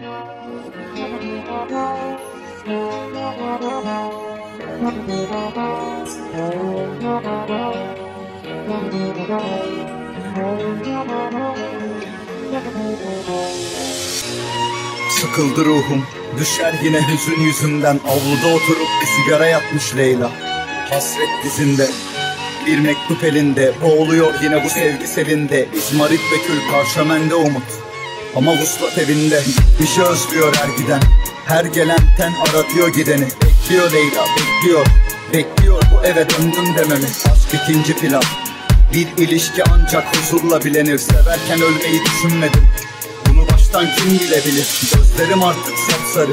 Sıkıldı ruhum Düşer yine hüzün yüzümden Avluda oturup bir sigara yapmış Leyla. Hasret dizinde Bir mektup elinde. Boğuluyor yine bu sevgi selinde. İzmarit ve kül karşımende umut Ama vuslat evinde Bir şey özlüyor her giden. Her gelen ten aratıyor gideni. Bekliyor Leyla bekliyor. Bekliyor bu eve döndüm dememi. Aşk ikinci plan. Bir ilişki ancak huzurla bilenir. Severken ölmeyi düşünmedim. Bunu baştan kim bilebilir? Gözlerim artık sapsarı.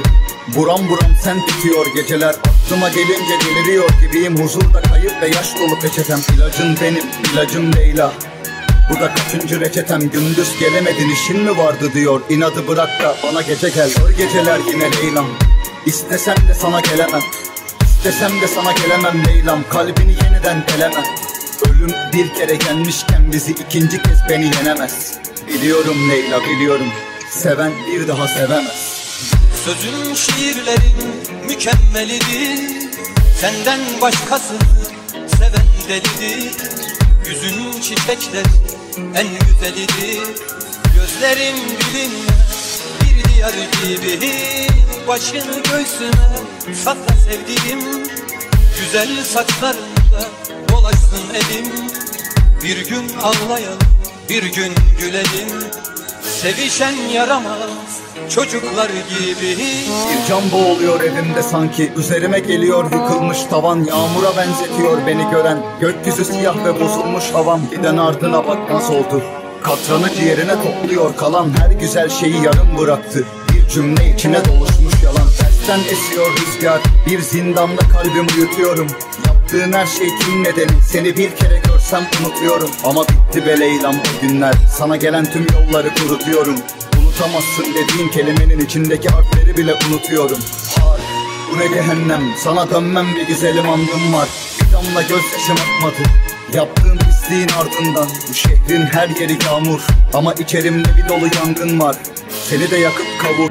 Buram buram sen bitiyor geceler. Aklıma gelince deliriyor gibiyim. Huzurda kayıp ve yaş dolu peçetem. İlacın benim, ilacım Leyla Bu da kaçıncı reçetem? Gündüz gelemedin işin mi vardı diyor. İnadı bırak da bana gece gel. Kör geceler yine Leylam. İstesem de sana gelemem. İstesem de sana gelemem Leylam. Kalbini yeniden delemem. Ölüm bir kere yenmişken bizi ikinci kez beni yenemez. Biliyorum Leyla biliyorum. Seven bir daha sevemez. Sözün şiirlerin mükemmelidir. Senden başkasını seven delidir Yüzün çiçekler en güzelidir. Gözlerin bilinmez bir diyar gibi. Başını göğsüme sakla sevdiğim Güzel saçlarında dolaşsın elim. Bir gün ağlayalım bir gün gülelim Sevişen yaramaz çocuklar gibi. Bir can boğuluyor evimde sanki Üzerime geliyor yıkılmış tavan Yağmura benzetiyor beni gören Gökyüzü siyah ve bozulmuş havam Giden ardına bakmaz oldu. Katranı ciğerine topluyor kalan Her güzel şeyi yarım bıraktı. Bir cümle içine doluşmuş yalan Tersten esiyor rüzgar. Bir zindanda kalbimi uyutuyorum Yaptığın her şey kim nedeni? Seni bir kere görsem unutuyorum Ama bitti be Leylam o günler. Sana gelen tüm yolları kurutuyorum. Unutamazsın dediğin kelimenin içindeki harfleri bile unutuyorum. Har, bu ne cehennem? Sana dönmem bir güzelim andım var. Bir damla gözyaşım akmadı. Yaptığın pisliğin ardından Bu şehrin her yeri yağmur. Ama içerimde bir dolu yangın var. Seni de yakıp kavur